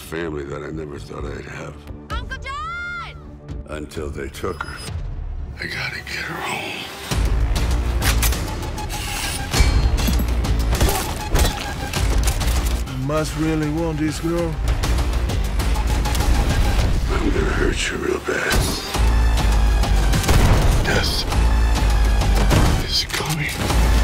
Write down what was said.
family that I never thought I'd have. Uncle John! Until they took her. I gotta get her home. Must really want this girl. I'm gonna hurt you real bad. Death is coming.